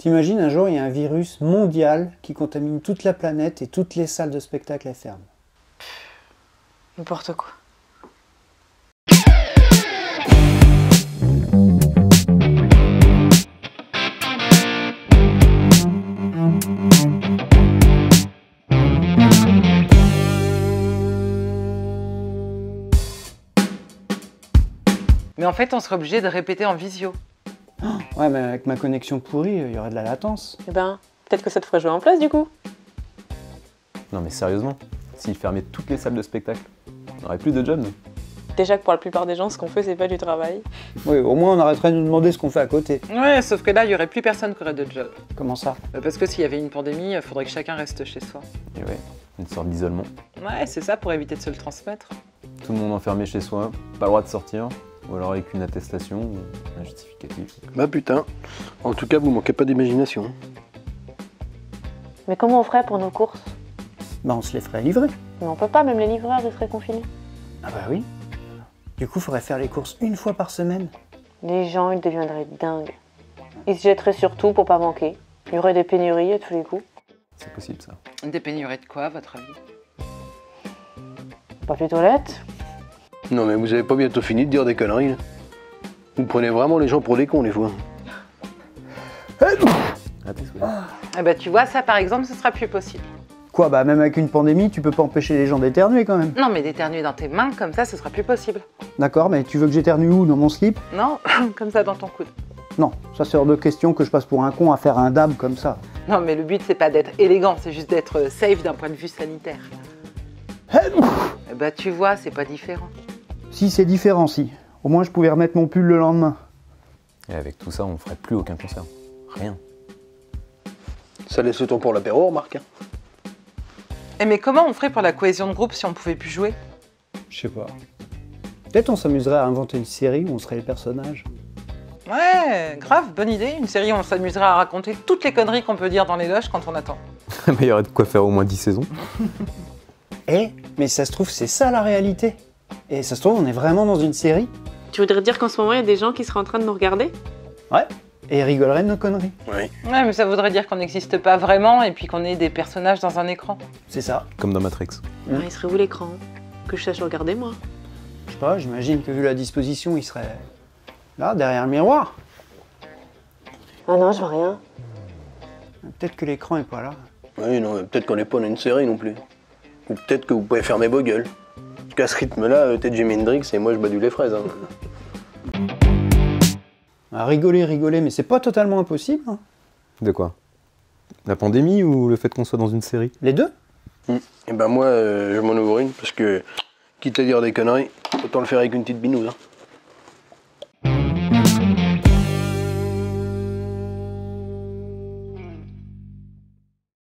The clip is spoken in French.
T'imagines un jour, il y a un virus mondial qui contamine toute la planète et toutes les salles de spectacle elles ferment. N'importe quoi. Mais en fait, on serait obligé de répéter en visio. Ouais, mais avec ma connexion pourrie, il y aurait de la latence. Eh ben, peut-être que ça te ferait jouer en place du coup. Non mais sérieusement, s'ils fermaient toutes les salles de spectacle, on n'aurait plus de job nous. Déjà que pour la plupart des gens, ce qu'on fait, c'est pas du travail. Oui, au moins on arrêterait de nous demander ce qu'on fait à côté. Ouais, sauf que là, il y aurait plus personne qui aurait de job. Comment ça? Euh, Parce que s'il y avait une pandémie, il faudrait que chacun reste chez soi. Et ouais, une sorte d'isolement. Ouais, c'est ça pour éviter de se le transmettre. Tout le monde enfermé chez soi, pas le droit de sortir, ou alors avec une attestation ou un justificatif. Bah putain. En tout cas, vous manquez pas d'imagination. Mais comment on ferait pour nos courses? Bah on se les ferait livrer. Mais on peut pas, même les livreurs, ils seraient confinés. Ah bah oui. Du coup, faudrait faire les courses une fois par semaine. Les gens, ils deviendraient dingues. Ils se jetteraient sur tout pour pas manquer. Il y aurait des pénuries à tous les coups. C'est possible ça. Des pénuries de quoi, à votre avis? Papier toilette Non mais vous avez pas bientôt fini de dire des conneries. là Vous prenez vraiment les gens pour des cons les fois. Ah. Eh ben, tu vois, ça par exemple, ce sera plus possible. Quoi, bah même avec une pandémie, tu peux pas empêcher les gens d'éternuer quand même. Non, mais d'éternuer dans tes mains comme ça, ce sera plus possible. D'accord, mais tu veux que j'éternue où Dans mon slip? Non, comme ça dans ton coude. Non, ça c'est hors de question que je passe pour un con à faire un dab comme ça. Non, mais le but, c'est pas d'être élégant, c'est juste d'être safe d'un point de vue sanitaire. Eh ben, tu vois, c'est pas différent. Si, c'est différent, si. Au moins, je pouvais remettre mon pull le lendemain. Et avec tout ça, on ferait plus aucun concert. Rien. Ça laisse le temps pour l'apéro, remarque. hein. Eh, mais comment on ferait pour la cohésion de groupe si on pouvait plus jouer? Je sais pas. Peut-être on s'amuserait à inventer une série où on serait les personnages. Ouais, grave, bonne idée. Une série où on s'amuserait à raconter toutes les conneries qu'on peut dire dans les loges quand on attend. mais il y aurait de quoi faire au moins 10 saisons. Eh, mais ça se trouve, c'est ça la réalité. Et ça se trouve, on est vraiment dans une série. Tu voudrais dire qu'en ce moment, il y a des gens qui seraient en train de nous regarder? Ouais. Et ils rigoleraient de nos conneries. Oui. Ouais, mais ça voudrait dire qu'on n'existe pas vraiment et puis qu'on est des personnages dans un écran. C'est ça. Comme dans Matrix. Ah, Il serait où l'écran? Que je sache regarder, moi Je sais pas, j'imagine que vu la disposition, il serait là, derrière le miroir. Ah non, je vois rien. Peut-être que l'écran est pas là. Oui, non, mais peut-être qu'on n'est pas dans une série non plus. Ou peut-être que vous pouvez fermer vos gueules. Qu'à ce rythme-là, euh, peut-être Jimi Hendrix et moi je badule les fraises. hein. À rigoler, rigoler, mais c'est pas totalement impossible. hein. De quoi? La pandémie ou le fait qu'on soit dans une série? Les deux Et ben moi, euh, je m'en ouvre une parce que, quitte à dire des conneries, autant le faire avec une petite binouse. hein.